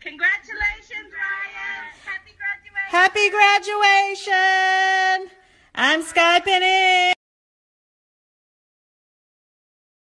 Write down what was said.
Congratulations, Ryan. Happy graduation. Happy graduation. I'm Skyping in.